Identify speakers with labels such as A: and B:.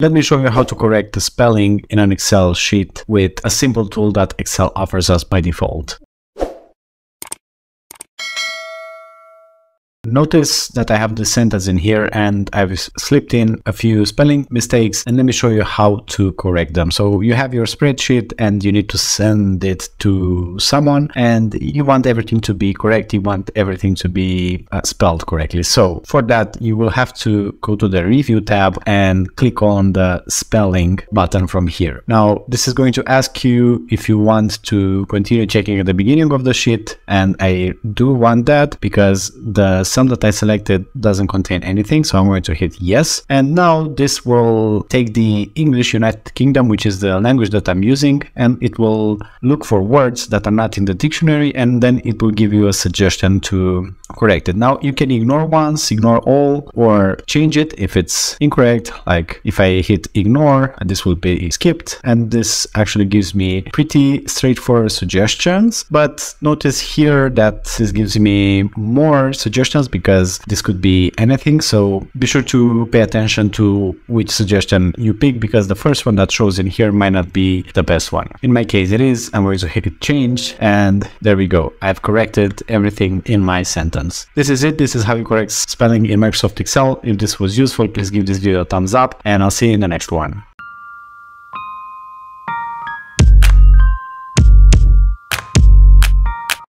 A: Let me show you how to correct the spelling in an Excel sheet with a simple tool that Excel offers us by default. Notice that I have the sentence in here and I've slipped in a few spelling mistakes and let me show you how to correct them. So you have your spreadsheet and you need to send it to someone and you want everything to be correct. You want everything to be uh, spelled correctly. So for that, you will have to go to the review tab and click on the spelling button from here. Now, this is going to ask you if you want to continue checking at the beginning of the sheet and I do want that because the sum that I selected doesn't contain anything, so I'm going to hit yes. And now this will take the English United Kingdom, which is the language that I'm using, and it will look for words that are not in the dictionary, and then it will give you a suggestion to correct it. Now you can ignore once, ignore all, or change it if it's incorrect. Like if I hit ignore, this will be skipped, and this actually gives me pretty straightforward suggestions. But notice here that this gives me more suggestions suggestions because this could be anything. So be sure to pay attention to which suggestion you pick because the first one that shows in here might not be the best one. In my case, it is. I'm going to hit change and there we go. I've corrected everything in my sentence. This is it. This is how you correct spelling in Microsoft Excel. If this was useful, please give this video a thumbs up and I'll see you in the next one.